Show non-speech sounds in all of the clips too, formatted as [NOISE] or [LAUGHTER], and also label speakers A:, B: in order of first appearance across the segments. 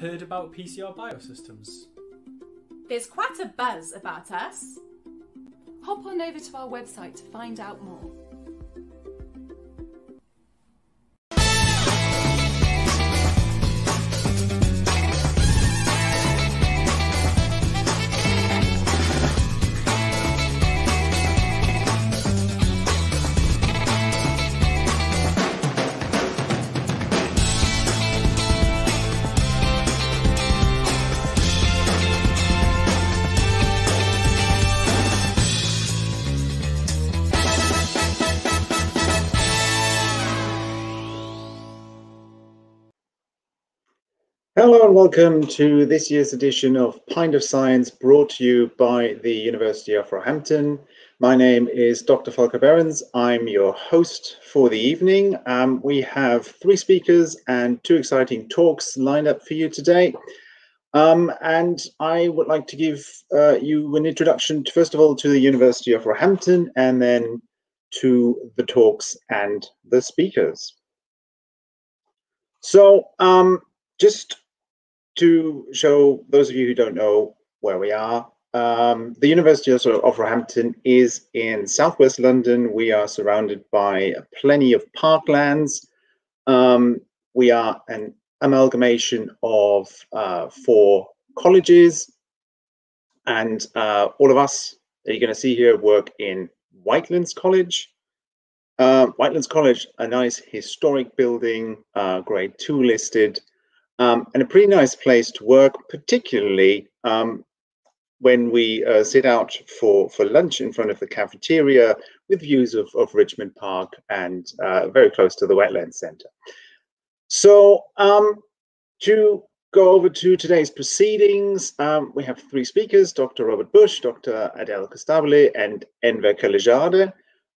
A: heard about PCR biosystems?
B: There's quite a buzz about us.
C: Hop on over to our website to find out more.
D: And welcome to this year's edition of Pint of Science brought to you by the University of Roehampton. My name is Dr. Volker Behrens. I'm your host for the evening. Um, we have three speakers and two exciting talks lined up for you today. Um, and I would like to give uh, you an introduction, to, first of all, to the University of Roehampton and then to the talks and the speakers. So um, just to show those of you who don't know where we are, um, the University of, of Roehampton is in southwest London. We are surrounded by plenty of parklands. Um, we are an amalgamation of uh, four colleges, and uh, all of us that you're going to see here work in Whitelands College. Uh, Whitelands College, a nice historic building, uh, grade two listed, um, and a pretty nice place to work, particularly um, when we uh, sit out for, for lunch in front of the cafeteria with views of, of Richmond Park and uh, very close to the Wetlands Centre. So um, to go over to today's proceedings, um, we have three speakers, Dr. Robert Busch, Dr. Adele Costabile, and Enver Keleszade.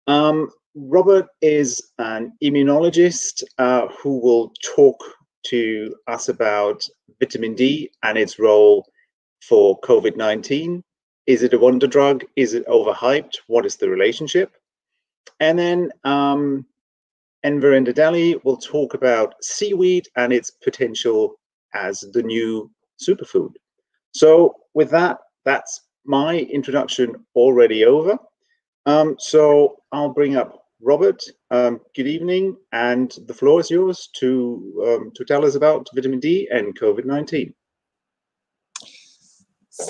D: Um, Robert is an immunologist uh, who will talk to us about vitamin D and its role for COVID 19. Is it a wonder drug? Is it overhyped? What is the relationship? And then um, Enver and Adele will talk about seaweed and its potential as the new superfood. So, with that, that's my introduction already over. Um, so, I'll bring up Robert, um, good evening, and the floor is yours to um, to tell us about vitamin D and COVID nineteen.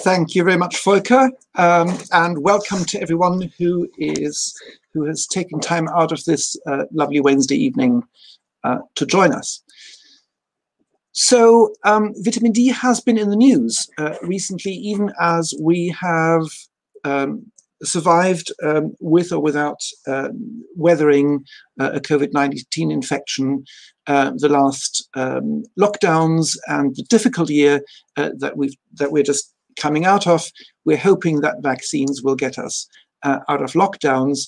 E: Thank you very much, Volker, um, and welcome to everyone who is who has taken time out of this uh, lovely Wednesday evening uh, to join us. So, um, vitamin D has been in the news uh, recently, even as we have um, survived um, with or without um, weathering uh, a COVID 19 infection, uh, the last um, lockdowns and the difficult year uh, that, we've, that we're just coming out of. We're hoping that vaccines will get us uh, out of lockdowns.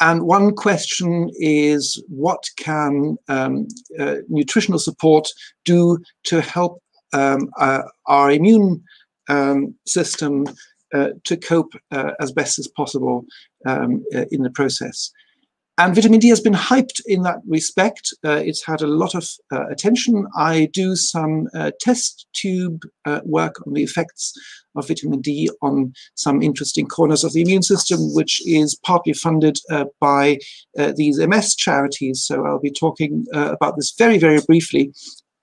E: And one question is what can um, uh, nutritional support do to help um, uh, our immune um, system uh, to cope uh, as best as possible um, uh, in the process. And vitamin D has been hyped in that respect. Uh, it's had a lot of uh, attention. I do some uh, test tube work on the effects of vitamin D on some interesting corners of the immune system, which is partly funded by these MS charities. So I'll be talking about this very, very briefly.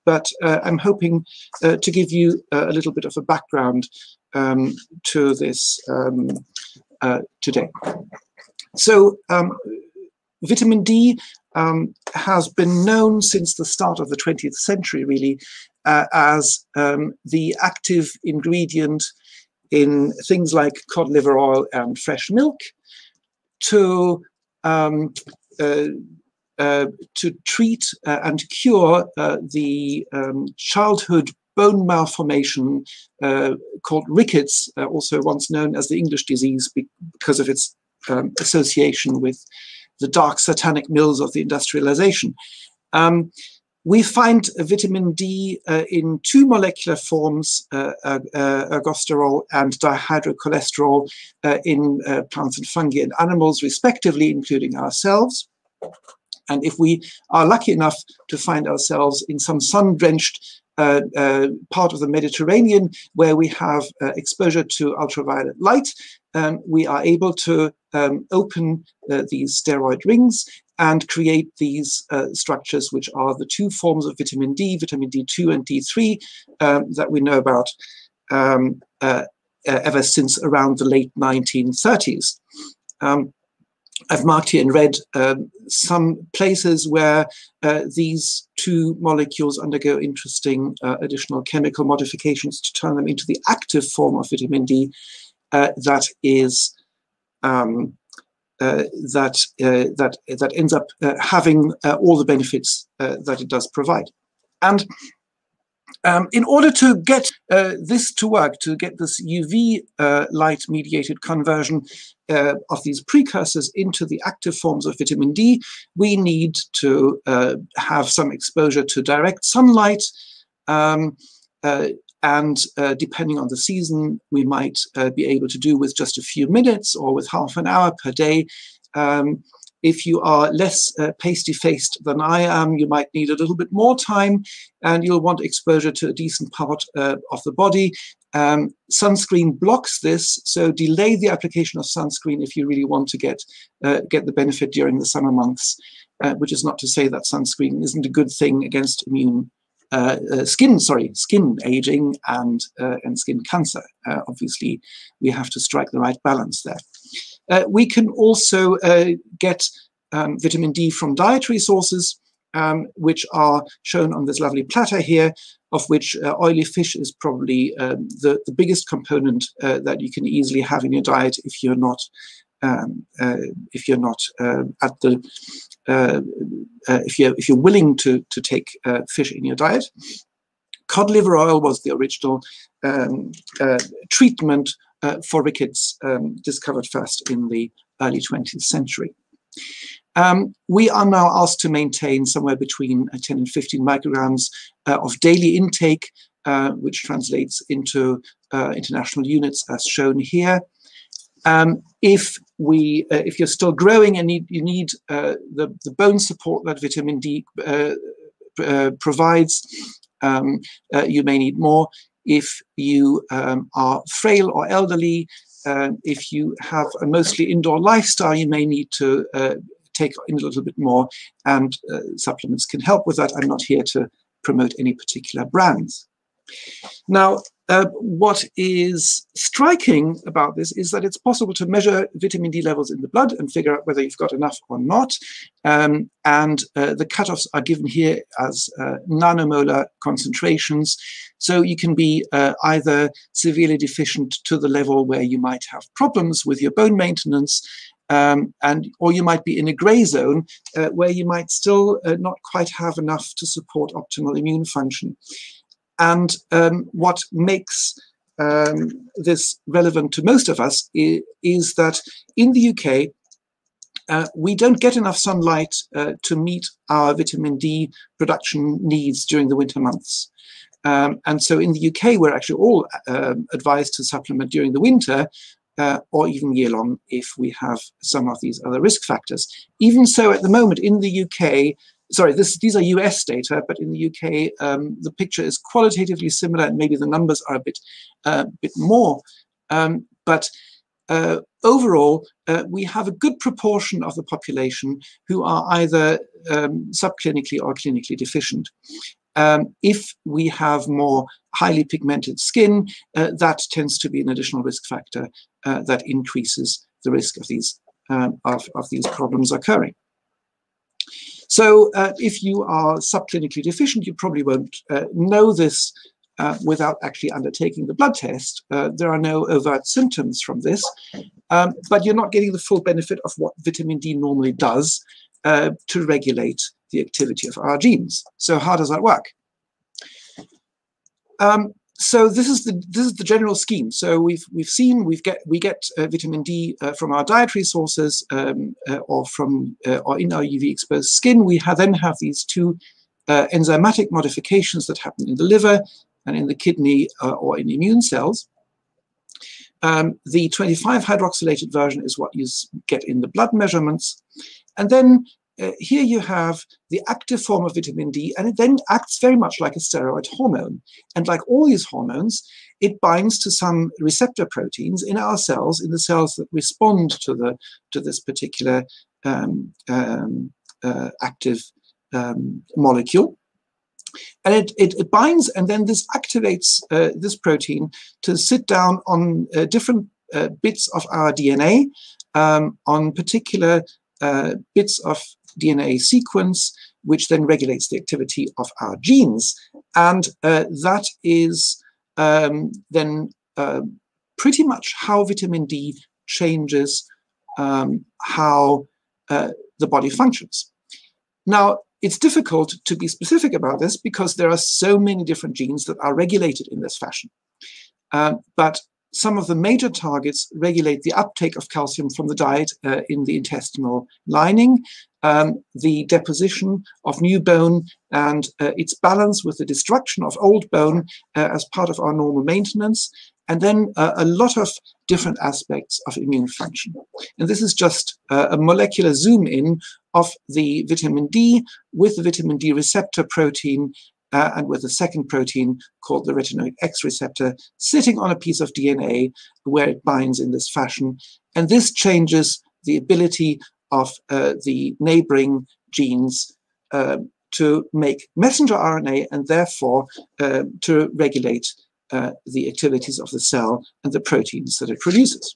E: But I'm hoping to give you a little bit of a background um, to this um, uh, today. So um, vitamin D um, has been known since the start of the 20th century, really, uh, as um, the active ingredient in things like cod liver oil and fresh milk to um, uh, uh, to treat uh, and cure uh, the um, childhood bone malformation uh, called rickets, uh, also once known as the English disease because of its um, association with the dark satanic mills of the industrialization. Um, we find vitamin D uh, in two molecular forms, uh, uh, ergosterol and dehydrocholesterol, uh, in uh, plants and fungi and animals, respectively, including ourselves. And if we are lucky enough to find ourselves in some sun drenched uh, uh, part of the Mediterranean where we have uh, exposure to ultraviolet light, um, we are able to um, open uh, these steroid rings and create these structures, which are the two forms of vitamin D, vitamin D2 and D3, um, that we know about um, ever since around the late 1930s. Um, I've marked here in red um, some places where uh, these two molecules undergo interesting uh, additional chemical modifications to turn them into the active form of vitamin D uh, that is um, uh, that uh, that that ends up uh, having all the benefits that it does provide. And um, in order to get uh, this to work, to get this UV uh, light mediated conversion uh, of these precursors into the active forms of vitamin D, we need to uh, have some exposure to direct sunlight. Um, uh, and uh, depending on the season, we might be able to do with just a few minutes or with half an hour per day. Um, if you are less uh, pasty faced than I am, you might need a little bit more time and you'll want exposure to a decent part uh, of the body. Um, sunscreen blocks this, so delay the application of sunscreen if you really want to get, uh, get the benefit during the summer months, uh, which is not to say that sunscreen isn't a good thing against immune uh, uh, skin, sorry, skin aging and uh, and skin cancer. Uh, obviously, we have to strike the right balance there. We can also get um, vitamin D from dietary sources, um, which are shown on this lovely platter here, of which uh, oily fish is probably um, the, the biggest component uh, that you can easily have in your diet if you're not um, uh, if you're not uh, at the if you're if you're willing to to take fish in your diet. Cod liver oil was the original um, treatment uh, for rickets um, discovered first in the early 20th century. Um, we are now asked to maintain somewhere between uh, 10 and 15 micrograms uh, of daily intake, uh, which translates into uh, international units as shown here. Um, if we, uh, if you're still growing and need, you need the, the bone support that vitamin D provides, um, you may need more if you um, are frail or elderly, uh, if you have a mostly indoor lifestyle, you may need to uh, take in a little bit more, and uh, supplements can help with that. I'm not here to promote any particular brands. Now, uh, what is striking about this is that it's possible to measure vitamin D levels in the blood and figure out whether you've got enough or not. Um, and uh, the cutoffs are given here as uh, nanomolar concentrations. So you can be uh, either severely deficient to the level where you might have problems with your bone maintenance, um, and or you might be in a gray zone uh, where you might still uh, not quite have enough to support optimal immune function. And um, what makes um, this relevant to most of us is, is that in the UK, uh, we don't get enough sunlight uh, to meet our vitamin D production needs during the winter months. Um, and so in the UK, we're actually all uh, advised to supplement during the winter uh, or even year long if we have some of these other risk factors. Even so, at the moment in the UK, sorry, this, these are US data, but in the UK, um, the picture is qualitatively similar and maybe the numbers are a bit, uh, bit more. Um, but uh, overall, uh, we have a good proportion of the population who are either um, subclinically or clinically deficient. Um, if we have more highly pigmented skin, uh, that tends to be an additional risk factor uh, that increases the risk of these um, of, of these problems occurring. So uh, if you are subclinically deficient, you probably won't uh, know this uh, without actually undertaking the blood test. Uh, there are no overt symptoms from this, um, but you're not getting the full benefit of what vitamin D normally does uh, to regulate the activity of our genes. So how does that work? Um, so this is the this is the general scheme. So we've we've seen we've get we get uh, vitamin D uh, from our dietary sources um, uh, or from uh, or in our UV exposed skin. We have then have these two uh, enzymatic modifications that happen in the liver and in the kidney uh, or in immune cells. Um, the 25 hydroxylated version is what you get in the blood measurements, and then uh, here you have the active form of vitamin D, and it then acts very much like a steroid hormone. And like all these hormones, it binds to some receptor proteins in our cells, in the cells that respond to the to this particular um, um, uh, active um, molecule. And it, it, it, binds, and then this activates uh, this protein to sit down on uh, different uh, bits of our DNA, um, on particular uh, bits of DNA sequence, which then regulates the activity of our genes. And uh, that is um, then uh, pretty much how vitamin D changes um, how uh, the body functions. Now, it's difficult to be specific about this because there are so many different genes that are regulated in this fashion. Um, but some of the major targets regulate the uptake of calcium from the diet uh, in the intestinal lining, um, the deposition of new bone and uh, its balance with the destruction of old bone uh, as part of our normal maintenance, and then uh, a lot of different aspects of immune function. And this is just uh, a molecular zoom in of the vitamin D with the vitamin D receptor protein uh, and with a second protein called the retinoid X receptor sitting on a piece of DNA where it binds in this fashion. And this changes the ability of uh, the neighboring genes uh, to make messenger RNA and therefore uh, to regulate uh, the activities of the cell and the proteins that it produces.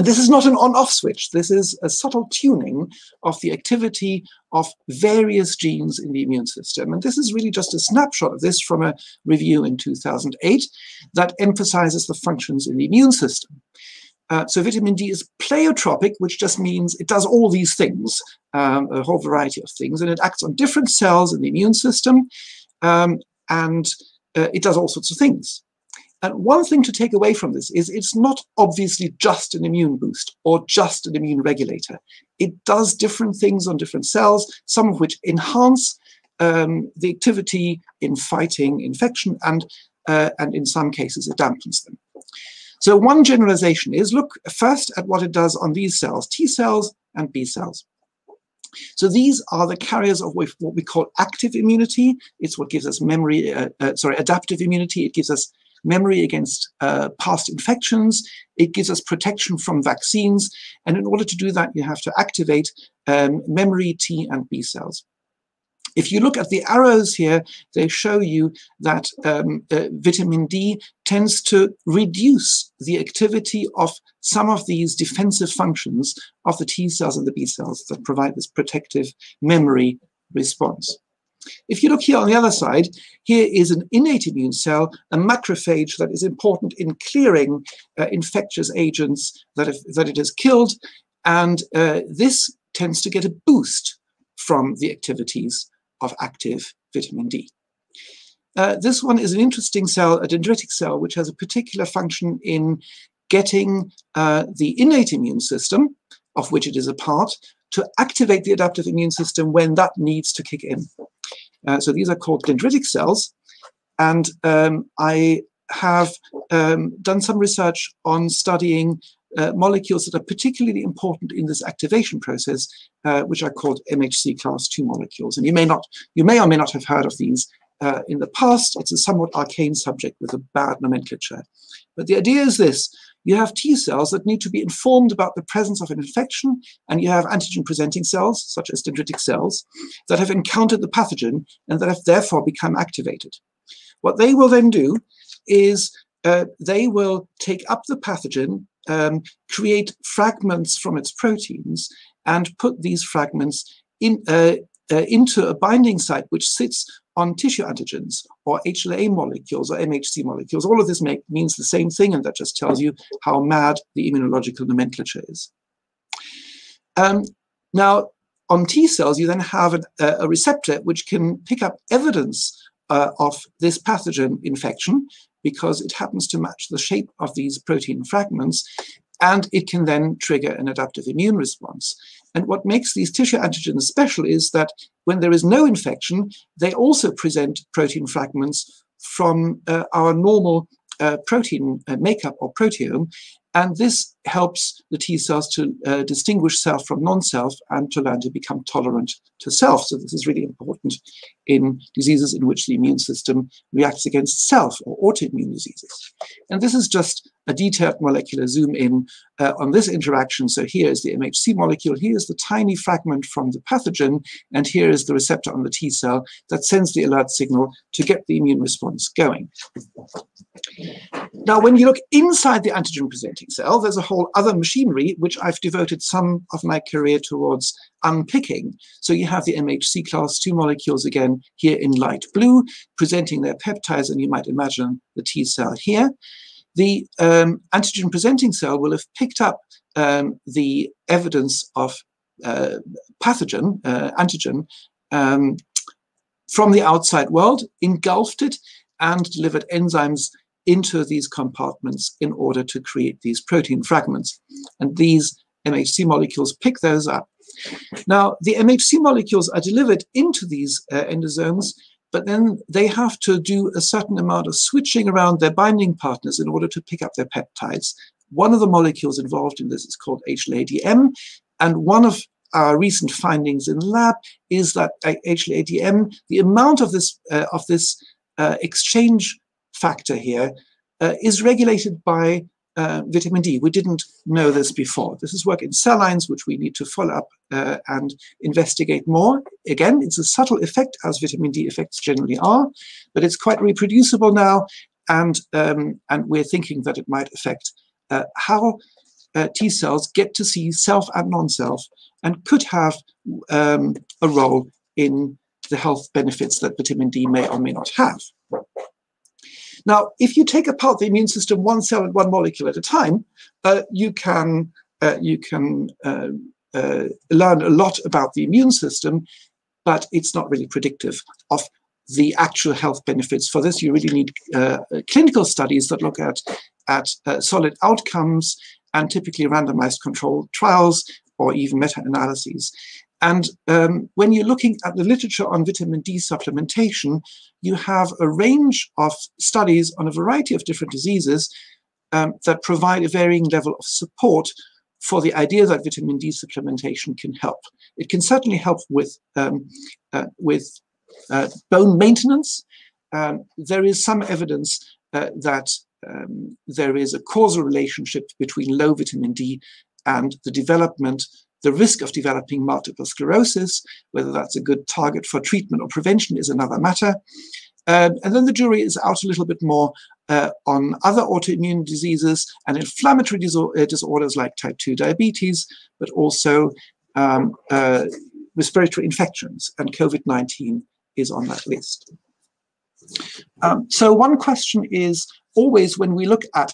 E: And this is not an on-off switch. This is a subtle tuning of the activity of various genes in the immune system. And this is really just a snapshot of this from a review in 2008 that emphasizes the functions in the immune system. Uh, so vitamin D is pleiotropic, which just means it does all these things, um, a whole variety of things, and it acts on different cells in the immune system, um, and uh, it does all sorts of things. And one thing to take away from this is it's not obviously just an immune boost or just an immune regulator. It does different things on different cells, some of which enhance um, the activity in fighting infection, and, uh, and in some cases, it dampens them. So one generalization is look first at what it does on these cells, T cells and B cells. So these are the carriers of what we call active immunity. It's what gives us memory, uh, uh, sorry, adaptive immunity. It gives us memory against uh, past infections. It gives us protection from vaccines. And in order to do that, you have to activate um, memory T and B cells. If you look at the arrows here, they show you that um, uh, vitamin D tends to reduce the activity of some of these defensive functions of the T cells and the B cells that provide this protective memory response. If you look here on the other side, here is an innate immune cell, a macrophage that is important in clearing uh, infectious agents that, that it has killed. And uh, this tends to get a boost from the activities of active vitamin D. Uh, this one is an interesting cell, a dendritic cell, which has a particular function in getting uh, the innate immune system, of which it is a part, to activate the adaptive immune system when that needs to kick in. Uh, so these are called dendritic cells. And um, I have um, done some research on studying uh, molecules that are particularly important in this activation process, uh, which are called MHC class 2 molecules. And you may not, you may or may not have heard of these uh, in the past. It's a somewhat arcane subject with a bad nomenclature. But the idea is this, you have T cells that need to be informed about the presence of an infection, and you have antigen presenting cells, such as dendritic cells, that have encountered the pathogen and that have therefore become activated. What they will then do is uh, they will take up the pathogen, um, create fragments from its proteins, and put these fragments in, uh, uh, into a binding site which sits on tissue antigens or HLA molecules or MHC molecules. All of this make, means the same thing, and that just tells you how mad the immunological nomenclature is. Um, now, on T cells, you then have an, uh, a receptor which can pick up evidence uh, of this pathogen infection because it happens to match the shape of these protein fragments, and it can then trigger an adaptive immune response. And what makes these tissue antigens special is that when there is no infection, they also present protein fragments from uh, our normal uh, protein uh, makeup or proteome, and this helps the T cells to uh, distinguish self from non-self and to learn to become tolerant to self. So this is really important in diseases in which the immune system reacts against self or autoimmune diseases. And this is just a detailed molecular zoom in uh, on this interaction. So here is the MHC molecule, here is the tiny fragment from the pathogen, and here is the receptor on the T cell that sends the alert signal to get the immune response going. Now, when you look inside the antigen presenting cell, there's a whole other machinery which I've devoted some of my career towards unpicking. So you have the MHC class 2 molecules again here in light blue, presenting their peptides, and you might imagine the T cell here. The um, antigen presenting cell will have picked up um, the evidence of uh, pathogen, uh, antigen, um, from the outside world, engulfed it, and delivered enzymes into these compartments in order to create these protein fragments. And these MHC molecules pick those up. Now, the MHC molecules are delivered into these uh, endosomes, but then they have to do a certain amount of switching around their binding partners in order to pick up their peptides. One of the molecules involved in this is called HLA-DM, and one of our recent findings in the lab is that HLA-DM, the amount of this uh, of this uh, exchange factor here uh, is regulated by uh, vitamin D. We didn't know this before. This is work in cell lines, which we need to follow up uh, and investigate more. Again, it's a subtle effect, as vitamin D effects generally are, but it's quite reproducible now, and um, and we're thinking that it might affect uh, how uh, T cells get to see self and non-self, and could have um, a role in the health benefits that vitamin D may or may not have. Now, if you take apart the immune system one cell and one molecule at a time, uh, you can uh, you can uh, uh, learn a lot about the immune system, but it's not really predictive of the actual health benefits. For this, you really need uh, clinical studies that look at at solid outcomes and typically randomized controlled trials or even meta-analyses. And um, when you're looking at the literature on vitamin D supplementation, you have a range of studies on a variety of different diseases um, that provide a varying level of support for the idea that vitamin D supplementation can help. It can certainly help with, um, uh, with uh, bone maintenance. Um, there is some evidence uh, that um, there is a causal relationship between low vitamin D and the development the risk of developing multiple sclerosis, whether that's a good target for treatment or prevention is another matter. Um, and then the jury is out a little bit more uh, on other autoimmune diseases and inflammatory uh, disorders like type 2 diabetes, but also um, uh, respiratory infections, and COVID 19 is on that list. Um, so, one question is always when we look at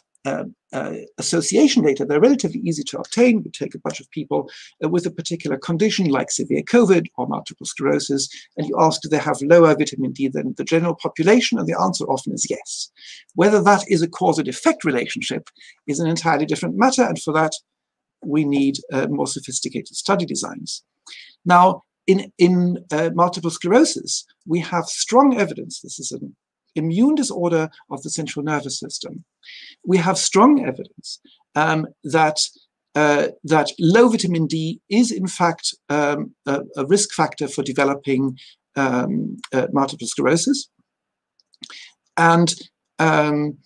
E: association data, they're relatively easy to obtain. We take a bunch of people uh, with a particular condition like severe COVID or multiple sclerosis, and you ask, do they have lower vitamin D than the general population? And the answer often is yes. Whether that is a cause and effect relationship is an entirely different matter, and for that, we need uh, more sophisticated study designs. Now, in, in uh, multiple sclerosis, we have strong evidence, this is an immune disorder of the central nervous system, we have strong evidence um, that uh, that low vitamin D is in fact um, a, a, risk factor for developing um, uh, multiple sclerosis, and um,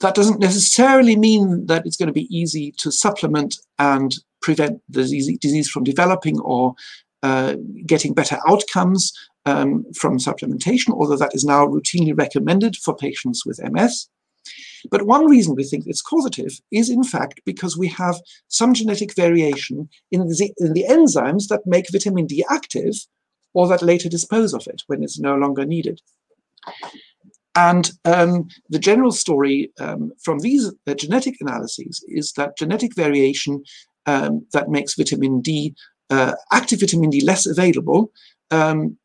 E: that doesn't necessarily mean that it's going to be easy to supplement and prevent the disease, from developing or uh, getting better outcomes um, from supplementation, although that is now routinely recommended for patients with MS. But one reason we think it's causative is, in fact, because we have some genetic variation in the, in the enzymes that make vitamin D active or that later dispose of it when it's no longer needed. And um, the general story um, from these uh, genetic analyses is that genetic variation um, that makes vitamin D, uh, active vitamin D, less available um,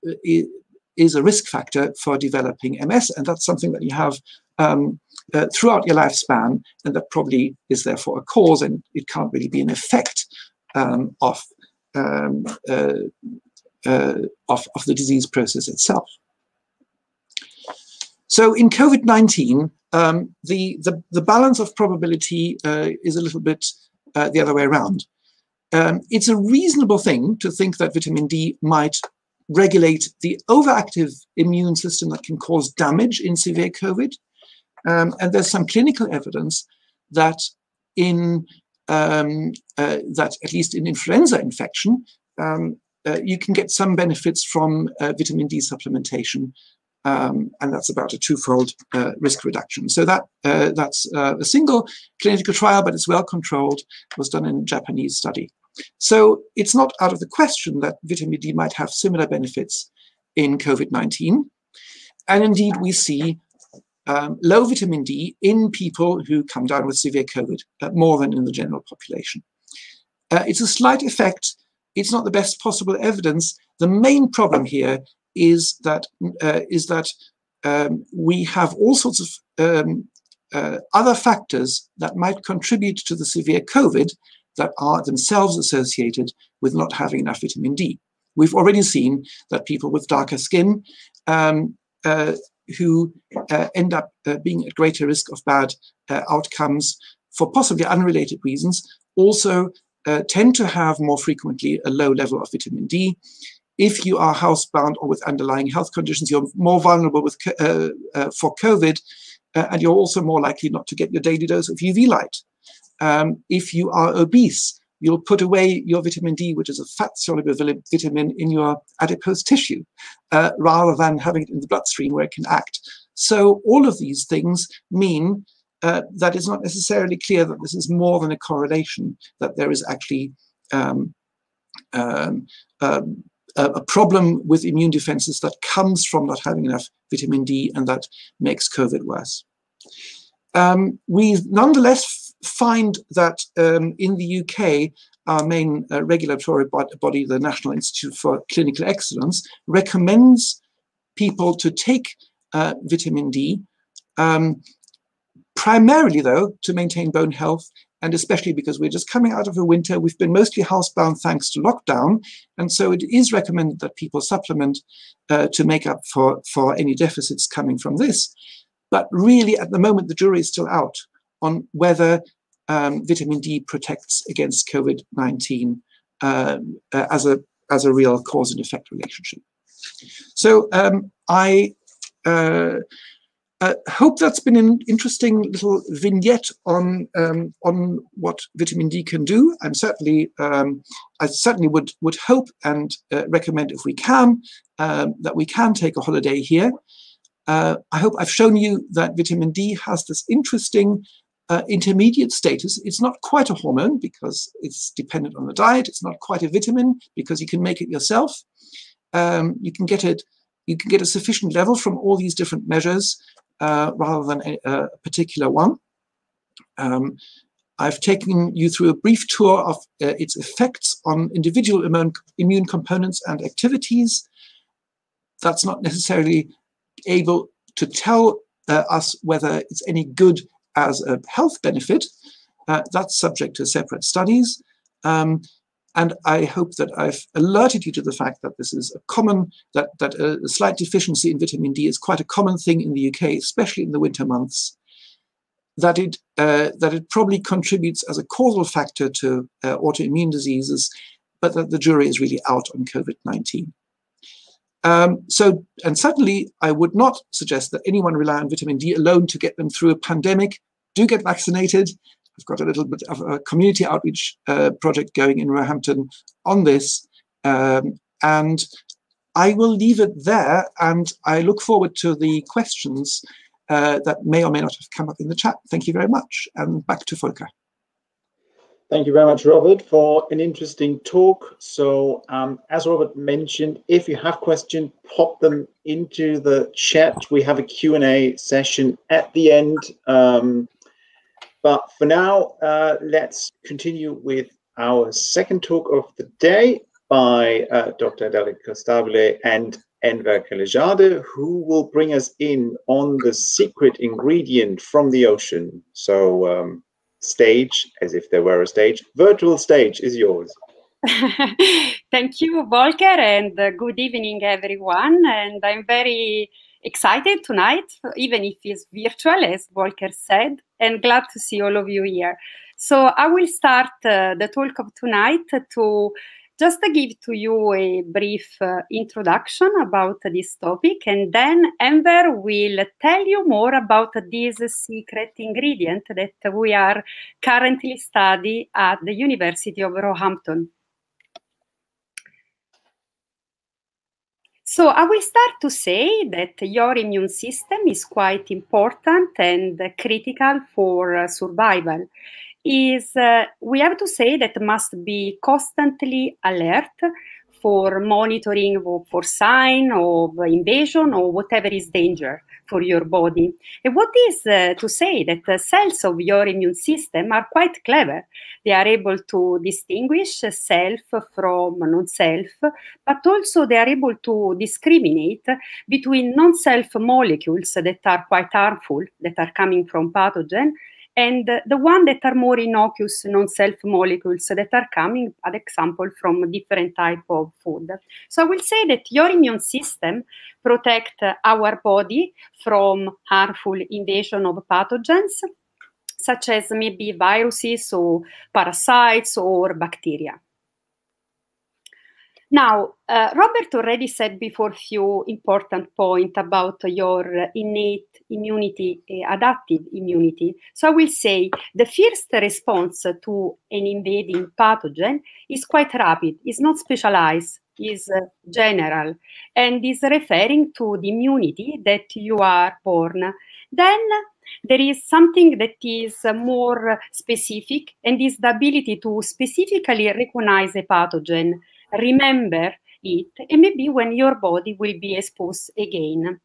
E: is a risk factor for developing MS, and that's something that you have um, uh, throughout your lifespan, and that probably is therefore a cause, and it can't really be an effect um, of, um, uh, uh, of, of the disease process itself. So in COVID-19, um, the, the, the balance of probability uh, is a little bit uh, the other way around. Um, it's a reasonable thing to think that vitamin D might regulate the overactive immune system that can cause damage in severe COVID. Um, and there's some clinical evidence that in um, uh, that at least in influenza infection, um, uh, you can get some benefits from uh, vitamin D supplementation, um, and that's about a twofold uh, risk reduction. So that uh, that's uh, a single clinical trial, but it's well controlled. It was done in a Japanese study. So it's not out of the question that vitamin D might have similar benefits in COVID-19. And indeed, we see um, low vitamin D in people who come down with severe COVID, uh, more than in the general population. Uh, it's a slight effect. It's not the best possible evidence. The main problem here is that uh, is that um, we have all sorts of um, uh, other factors that might contribute to the severe COVID that are themselves associated with not having enough vitamin D. We've already seen that people with darker skin um, uh, who uh, end up uh, being at greater risk of bad uh, outcomes for possibly unrelated reasons also uh, tend to have more frequently a low level of vitamin D. If you are housebound or with underlying health conditions, you're more vulnerable with, uh, for COVID, and you're also more likely not to get your daily dose of UV light. Um, if you are obese, you'll put away your vitamin D, which is a fat soluble vitamin, in your adipose tissue, uh, rather than having it in the bloodstream where it can act. So all of these things mean uh, that it's not necessarily clear that this is more than a correlation, that there is actually um, um, um, a problem with immune defenses that comes from not having enough vitamin D and that makes COVID worse. Um, we nonetheless find that um, in the UK, our main uh, regulatory body, the National Institute for Clinical Excellence, recommends people to take uh, vitamin D, um, primarily though to maintain bone health and especially because we're just coming out of a winter, we've been mostly housebound thanks to lockdown. And so it is recommended that people supplement uh, to make up for, for any deficits coming from this. But really, at the moment, the jury is still out on whether um, vitamin D protects against COVID-19 um, uh, as a as a real cause and effect relationship. So um, I uh, uh, hope that's been an interesting little vignette on um, on what vitamin D can do. I'm certainly um, I certainly would would hope and uh, recommend if we can um, that we can take a holiday here. Uh, I hope I've shown you that vitamin D has this interesting uh, intermediate status. It's not quite a hormone because it's dependent on the diet. It's not quite a vitamin because you can make it yourself. Um, you can get it. You can get a sufficient level from all these different measures uh, rather than a, a particular one. Um, I've taken you through a brief tour of uh, its effects on individual immune, immune components and activities. That's not necessarily able to tell uh, us whether it's any good as a health benefit, uh, that's subject to separate studies. Um, and I hope that I've alerted you to the fact that this is a common, that, that a slight deficiency in vitamin D is quite a common thing in the UK, especially in the winter months, that it, uh, that it probably contributes as a causal factor to uh, autoimmune diseases, but that the jury is really out on COVID-19. Um, so, and certainly I would not suggest that anyone rely on vitamin D alone to get them through a pandemic. Do get vaccinated. I've got a little bit of a community outreach uh, project going in Roehampton on this. Um, and I will leave it there. And I look forward to the questions uh, that may or may not have come up in the chat. Thank you very much. And back to Volker.
D: Thank you very much, Robert, for an interesting talk. So um, as Robert mentioned, if you have questions, pop them into the chat. We have a Q&A session at the end. Um, but for now, uh, let's continue with our second talk of the day by uh, Dr. Dalit Costabile and Enver Keleszade, who will bring us in on the secret ingredient from the ocean. So um, stage as if there were a stage. Virtual stage is yours. [LAUGHS]
F: Thank you, Volker, and uh, good evening, everyone. And I'm very excited tonight, even if it's virtual, as Volker said, and glad to see all of you here. So I will start uh, the talk of tonight to just give to you a brief uh, introduction about this topic, and then Enver will tell you more about this secret ingredient that we are currently studying at the University of Roehampton. So I will start to say that your immune system is quite important and critical for uh, survival. Is uh, we have to say that must be constantly alert for monitoring for sign of invasion or whatever is danger for your body. And what is uh, to say that the cells of your immune system are quite clever. They are able to distinguish self from non-self, but also they are able to discriminate between non-self molecules that are quite harmful, that are coming from pathogen, and the one that are more innocuous non-self molecules that are coming, at example, from different type of food. So I will say that your immune system protect our body from harmful invasion of pathogens, such as maybe viruses or parasites or bacteria. Now, uh, Robert already said before few important point about your innate immunity, uh, adaptive immunity. So I will say the first response to an invading pathogen is quite rapid, is not specialized, is uh, general, and is referring to the immunity that you are born. Then there is something that is more specific and is the ability to specifically recognize a pathogen remember it, and maybe when your body will be exposed again.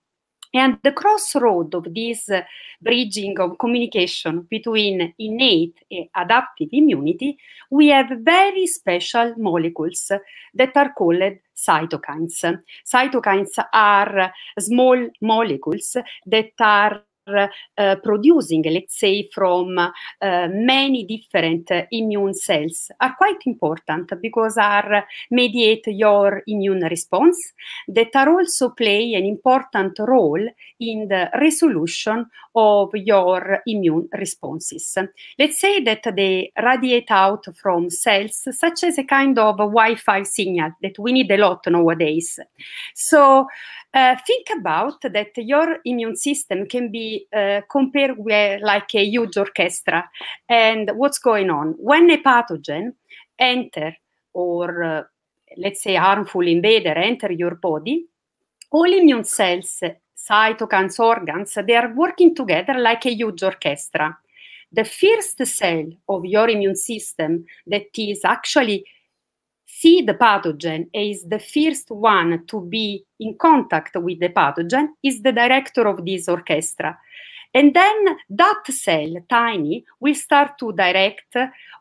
F: And the crossroad of this uh, bridging of communication between innate and adaptive immunity, we have very special molecules that are called cytokines. Cytokines are small molecules that are uh, producing, let's say, from uh, many different uh, immune cells are quite important because are mediate your immune response that are also play an important role in the resolution of your immune responses. Let's say that they radiate out from cells such as a kind of a Wi-Fi signal that we need a lot nowadays. So uh, think about that your immune system can be uh, compared with like a huge orchestra. And what's going on? When a pathogen enter or uh, let's say harmful invader enter your body all immune cells cytokines organs they are working together like a huge orchestra. The first cell of your immune system that is actually see the pathogen is the first one to be in contact with the pathogen is the director of this orchestra. And then that cell, tiny, will start to direct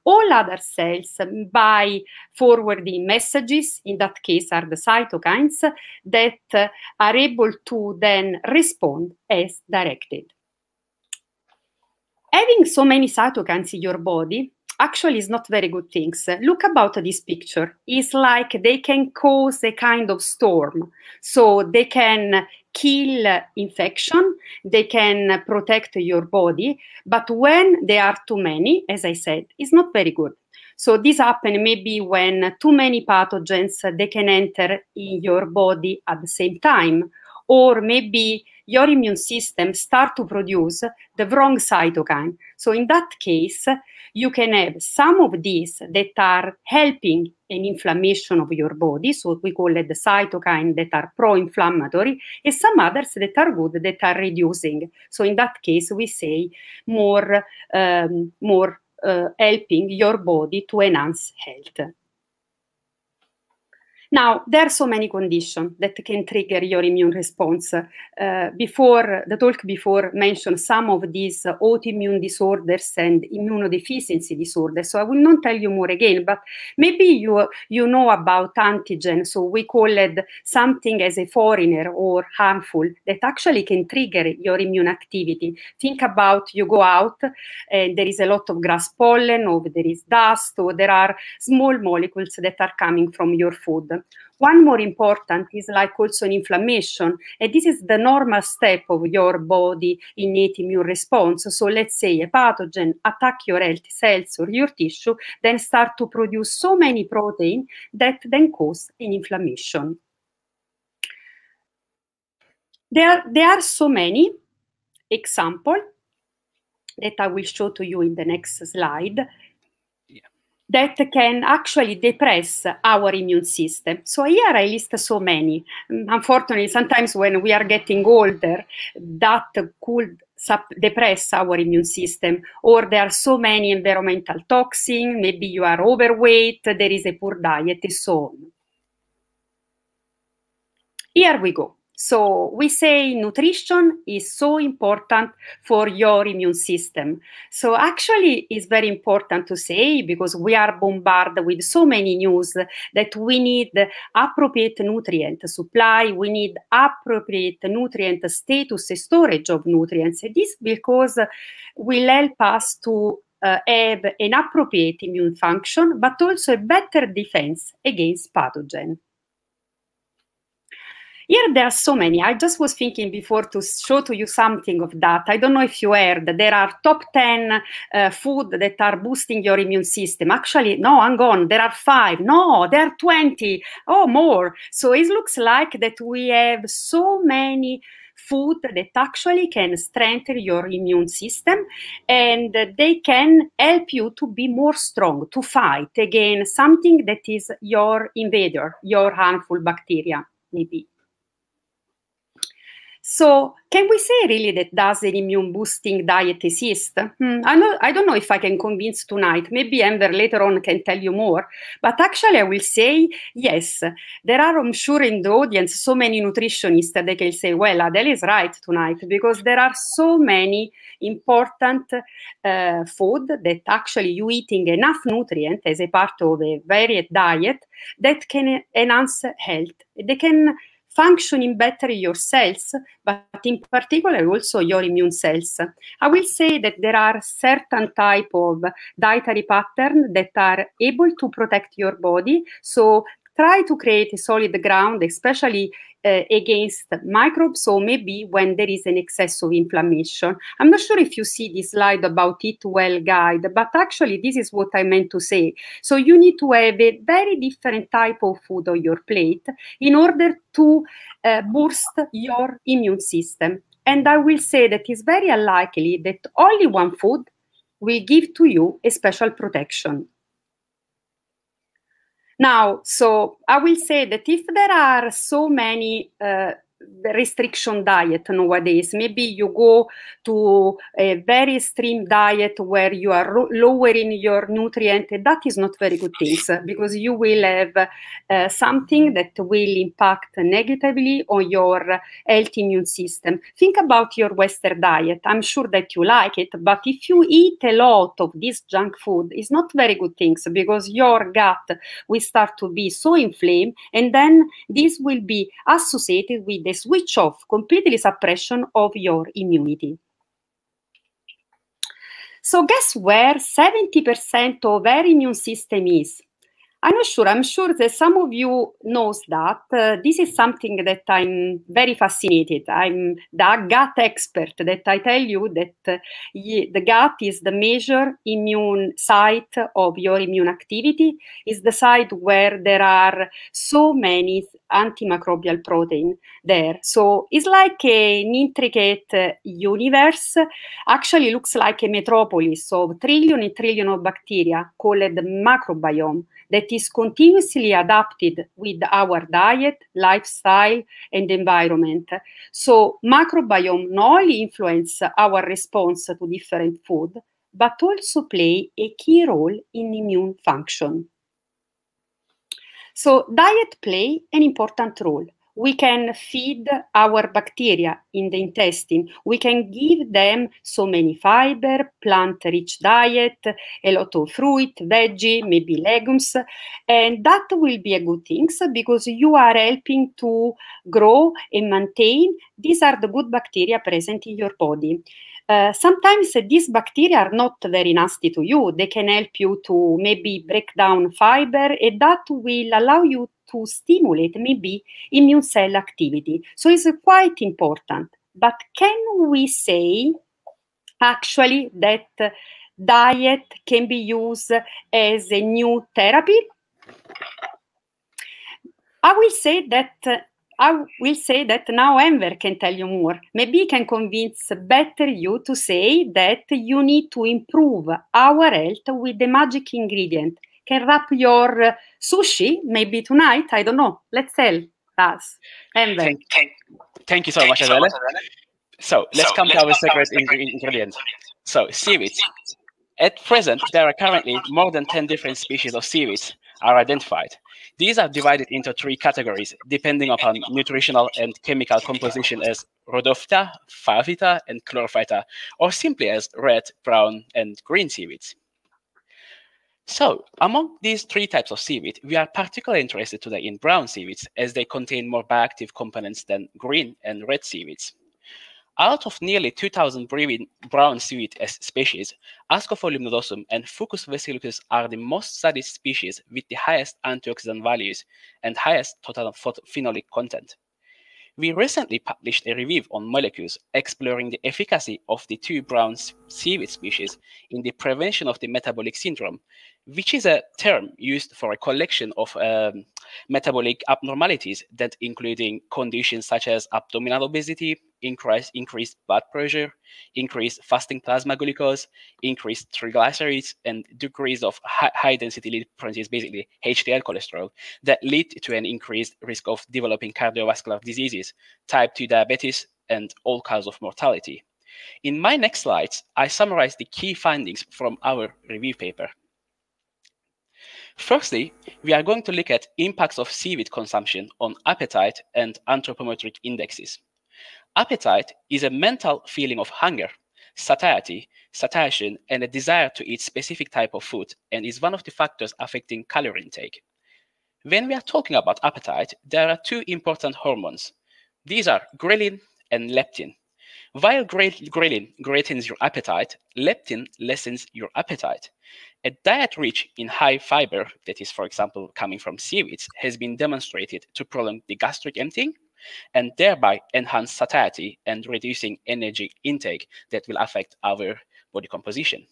F: all other cells by forwarding messages, in that case are the cytokines, that are able to then respond as directed. Having so many cytokines in your body actually is not very good things. Look about this picture. It's like they can cause a kind of storm. So they can kill infection, they can protect your body, but when there are too many, as I said, it's not very good. So this happen maybe when too many pathogens they can enter in your body at the same time, or maybe your immune system start to produce the wrong cytokine. So in that case, you can have some of these that are helping an inflammation of your body, so we call it the cytokine that are pro-inflammatory, and some others that are good that are reducing. So in that case, we say more, um, more uh, helping your body to enhance health. Now, there are so many conditions that can trigger your immune response. Uh, before the talk before mentioned some of these uh, autoimmune disorders and immunodeficiency disorders. So I will not tell you more again, but maybe you you know about antigen. So we call it something as a foreigner or harmful that actually can trigger your immune activity. Think about you go out and there is a lot of grass pollen, or there is dust, or there are small molecules that are coming from your food one more important is like also an inflammation. And this is the normal step of your body innate immune response. So let's say a pathogen attack your healthy cells or your tissue, then start to produce so many protein that then cause an inflammation. There, there are so many examples that I will show to you in the next slide that can actually depress our immune system. So here I list so many. Mm, unfortunately, sometimes when we are getting older, that could depress our immune system or there are so many environmental toxins maybe you are overweight there is a poor diet and so on here we go so we say nutrition is so important for your immune system. So actually it's very important to say because we are bombarded with so many news that we need appropriate nutrient supply, we need appropriate nutrient status and storage of nutrients. And this because will help us to uh, have an appropriate immune function, but also a better defense against pathogen. Here there are so many. I just was thinking before to show to you something of that. I don't know if you heard. There are top 10 uh, food that are boosting your immune system. Actually, no, I'm gone. There are five. No, there are 20. Oh, more. So it looks like that we have so many food that actually can strengthen your immune system and they can help you to be more strong to fight against something that is your invader, your harmful bacteria, maybe. So can we say really that does an immune boosting diet exist? Hmm, I, know, I don't know if I can convince tonight. Maybe Enver later on can tell you more. But actually, I will say yes. There are, I'm sure, in the audience, so many nutritionists that they can say, well, Adele is right tonight because there are so many important uh, food that actually you eating enough nutrient as a part of a varied diet that can enhance health. They can functioning better your cells, but in particular also your immune cells. I will say that there are certain type of dietary pattern that are able to protect your body. So try to create a solid ground, especially uh, against microbes or maybe when there is an excess of inflammation. I'm not sure if you see this slide about Eat Well guide, but actually this is what I meant to say. So you need to have a very different type of food on your plate in order to uh, boost your immune system. And I will say that it's very unlikely that only one food will give to you a special protection. Now, so I will say that if there are so many uh, restriction diet nowadays. Maybe you go to a very extreme diet where you are lowering your nutrient. That is not very good things because you will have uh, something that will impact negatively on your healthy immune system. Think about your Western diet. I'm sure that you like it, but if you eat a lot of this junk food, it's not very good things because your gut will start to be so inflamed, and then this will be associated with the switch off, completely suppression of your immunity. So guess where 70% of our immune system is? I'm not sure. I'm sure that some of you knows that. Uh, this is something that I'm very fascinated. I'm the gut expert that I tell you that uh, the gut is the major immune site of your immune activity. Is the site where there are so many antimicrobial protein there. So it's like an intricate uh, universe. Actually, looks like a metropolis of trillion and trillion of bacteria called the microbiome that is continuously adapted with our diet, lifestyle, and environment. So microbiome not only influence our response to different food, but also play a key role in immune function. So diet play an important role we can feed our bacteria in the intestine. We can give them so many fiber, plant-rich diet, a lot of fruit, veggie, maybe legumes, and that will be a good thing because you are helping to grow and maintain. These are the good bacteria present in your body. Uh, sometimes uh, these bacteria are not very nasty to you. They can help you to maybe break down fiber, and that will allow you to stimulate maybe immune cell activity. So it's quite important. But can we say actually that diet can be used as a new therapy? I will say that I will say that now Enver can tell you more. Maybe he can convince better you to say that you need to improve our health with the magic ingredient. Can wrap your uh, sushi maybe tonight? I don't know. Let's tell us. Enver.
G: Thank, thank, thank you so much, Adele. So let's come to our secret ingredient. So seaweed. At present, there are currently more than 10 different species of seaweeds are identified. These are divided into three categories, depending upon nutritional and chemical composition as rhodophyta, phaeophyta, and chlorophyta, or simply as red, brown, and green seaweeds. So, among these three types of seaweed, we are particularly interested today in brown seaweeds as they contain more bioactive components than green and red seaweeds. Out of nearly 2,000 brown seaweed species, Ascophyllum nodosum and Fucus vesiculosus are the most studied species with the highest antioxidant values and highest total phenolic content. We recently published a review on molecules exploring the efficacy of the two brown seaweed species in the prevention of the metabolic syndrome, which is a term used for a collection of um, metabolic abnormalities that including conditions such as abdominal obesity, increased, increased blood pressure, increased fasting plasma glucose, increased triglycerides, and decrease of high, high density lipoproteins, basically HDL cholesterol, that lead to an increased risk of developing cardiovascular diseases, type 2 diabetes, and all cause of mortality. In my next slides, I summarize the key findings from our review paper. Firstly, we are going to look at impacts of seaweed consumption on appetite and anthropometric indexes. Appetite is a mental feeling of hunger, satiety, satiation, and a desire to eat specific type of food, and is one of the factors affecting calorie intake. When we are talking about appetite, there are two important hormones. These are ghrelin and leptin. While ghrelin greatens your appetite, leptin lessens your appetite. A diet rich in high fiber, that is, for example, coming from seaweeds, has been demonstrated to prolong the gastric emptying and thereby enhance satiety and reducing energy intake that will affect our body composition.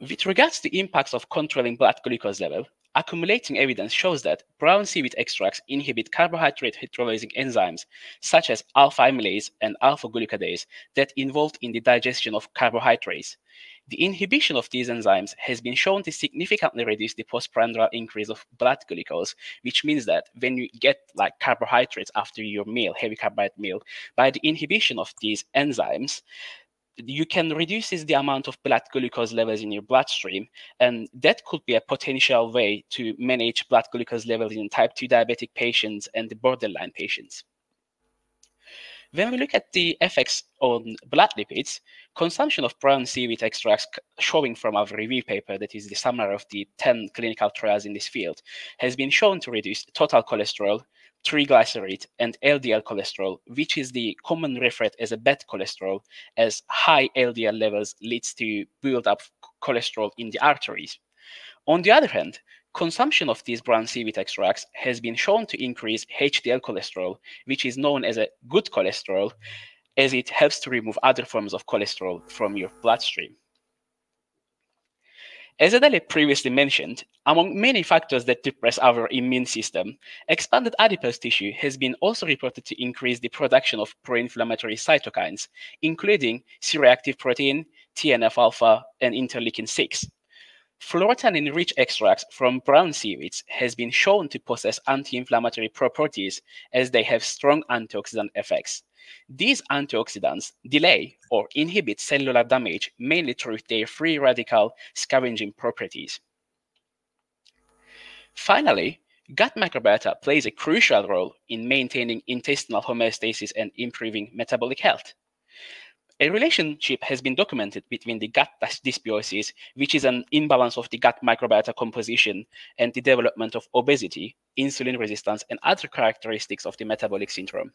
G: With regards to the impacts of controlling blood glucose level, accumulating evidence shows that brown seaweed extracts inhibit carbohydrate hydrolysing enzymes such as alpha amylase and alpha glucosidase that involved in the digestion of carbohydrates. The inhibition of these enzymes has been shown to significantly reduce the postprandial increase of blood glucose, which means that when you get like carbohydrates after your meal, heavy carbohydrate meal, by the inhibition of these enzymes, you can reduce the amount of blood glucose levels in your bloodstream, and that could be a potential way to manage blood glucose levels in type 2 diabetic patients and borderline patients. When we look at the effects on blood lipids, consumption of brown seaweed extracts showing from our review paper, that is the summary of the 10 clinical trials in this field, has been shown to reduce total cholesterol, triglyceride, and LDL cholesterol, which is the common referred as a bad cholesterol, as high LDL levels leads to build up cholesterol in the arteries. On the other hand, Consumption of these brown seaweed extracts has been shown to increase HDL cholesterol, which is known as a good cholesterol, as it helps to remove other forms of cholesterol from your bloodstream. As Adele previously mentioned, among many factors that depress our immune system, expanded adipose tissue has been also reported to increase the production of pro-inflammatory cytokines, including C-reactive protein, TNF-alpha, and interleukin-6. Phlorotannin-rich extracts from brown seaweeds has been shown to possess anti-inflammatory properties as they have strong antioxidant effects. These antioxidants delay or inhibit cellular damage mainly through their free radical scavenging properties. Finally, gut microbiota plays a crucial role in maintaining intestinal homeostasis and improving metabolic health. A relationship has been documented between the gut dysbiosis, which is an imbalance of the gut microbiota composition, and the development of obesity, insulin resistance, and other characteristics of the metabolic syndrome.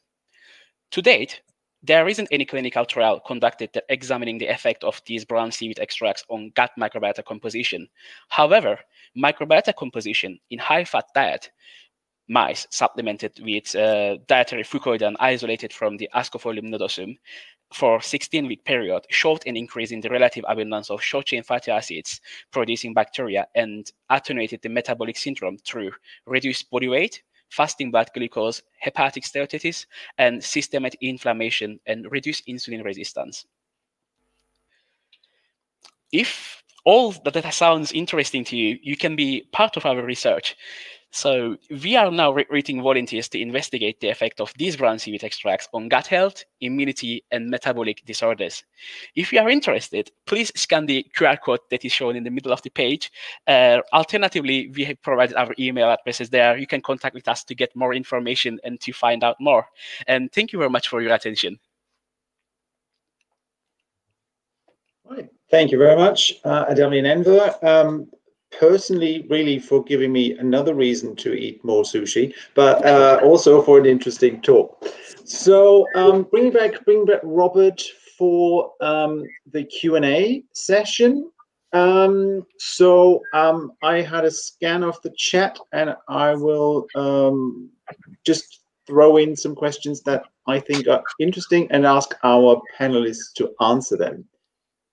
G: To date, there isn't any clinical trial conducted that examining the effect of these brown seaweed extracts on gut microbiota composition. However, microbiota composition in high-fat diet mice supplemented with uh, dietary fucoidan isolated from the Ascophyllum nodosum for 16-week period showed an increase in the relative abundance of short-chain fatty acids producing bacteria and attenuated the metabolic syndrome through reduced body weight, fasting blood glucose, hepatic steatosis, and systemic inflammation and reduced insulin resistance. If all that sounds interesting to you, you can be part of our research. So we are now recruiting volunteers to investigate the effect of these brown seaweed extracts on gut health, immunity, and metabolic disorders. If you are interested, please scan the QR code that is shown in the middle of the page. Uh, alternatively, we have provided our email addresses there. You can contact with us to get more information and to find out more. And thank you very much for your attention.
D: Thank you very much, uh, and Enver. Um, personally really for giving me another reason to eat more sushi, but uh, also for an interesting talk. So um, bring back, bring back Robert for um, the Q and A session. Um, so um, I had a scan of the chat, and I will um, just throw in some questions that I think are interesting and ask our panelists to answer them.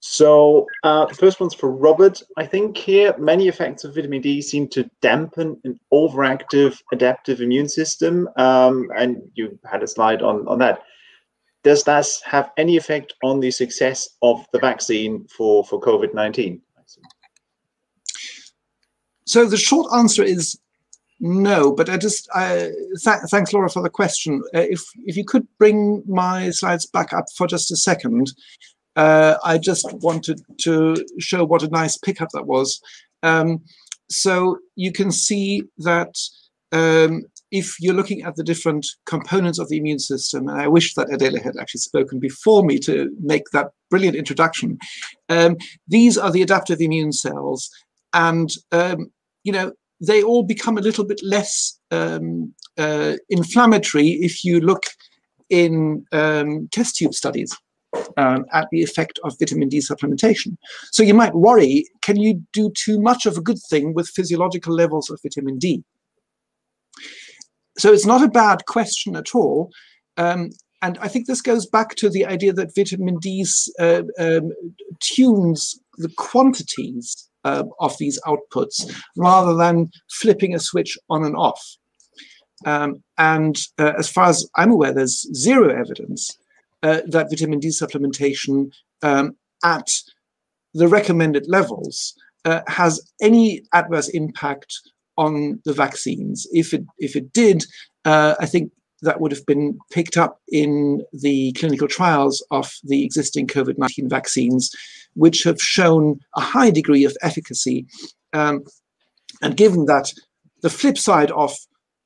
D: So uh, the first one's for Robert. I think here many effects of vitamin D seem to dampen an overactive adaptive immune system, um, and you had a slide on on that. Does that have any effect on the success of the vaccine for for COVID nineteen?
E: So the short answer is no, but I just th thanks Laura for the question. Uh, if if you could bring my slides back up for just a second uh, I just wanted to show what a nice pickup that was. Um, so you can see that um, if you're looking at the different components of the immune system, and I wish that Adela had actually spoken before me to make that brilliant introduction, um, these are the adaptive immune cells. And, um, you know, they all become a little bit less um, uh, inflammatory if you look in um, test tube studies um, at the effect of vitamin D supplementation. So you might worry, can you do too much of a good thing with physiological levels of vitamin D? So it's not a bad question at all. Um, and I think this goes back to the idea that vitamin D uh, um, tunes the quantities uh, of these outputs rather than flipping a switch on and off. Um, and uh, as far as I'm aware, there's zero evidence that vitamin D supplementation um, at the recommended levels uh, has any adverse impact on the vaccines. If it if it did, uh, I think that would have been picked up in the clinical trials of the existing COVID-19 vaccines, which have shown a high degree of efficacy. Um, and given that the flip side of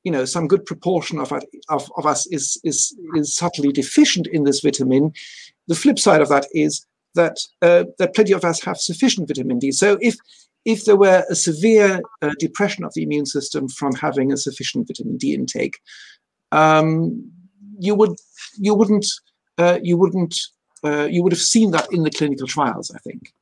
E: you know some good proportion of, of, of us is, is is subtly deficient in this vitamin. The flip side of that is that uh, that plenty of us have sufficient vitamin d. So if if there were a severe uh, depression of the immune system from having a sufficient vitamin d intake um, you would you wouldn't uh, you wouldn't uh, you would have seen that in the clinical trials i think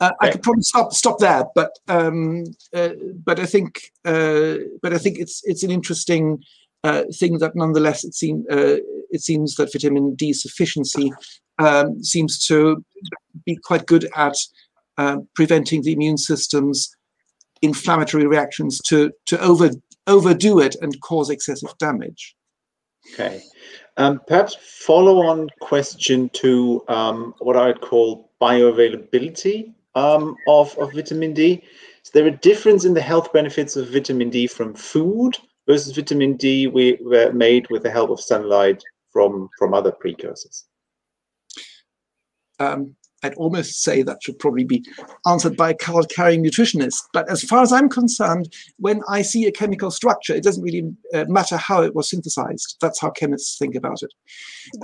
E: uh, I could probably stop stop there, but um, uh, but I think uh, but I think it's it's an interesting uh, thing that nonetheless it seems uh, it seems that vitamin D sufficiency um, seems to be quite good at uh, preventing the immune system's inflammatory reactions to to over overdo it and cause excessive damage.
D: Okay. Um, perhaps follow on question to um, what I would call bioavailability um, of, of vitamin D. Is there a difference in the health benefits of vitamin D from food versus vitamin D we were made with the help of sunlight from, from other precursors?
E: Um, I'd almost say that should probably be answered by a card carrying nutritionist. But as far as I'm concerned, when I see a chemical structure, it doesn't really uh, matter how it was synthesized. That's how chemists think about it.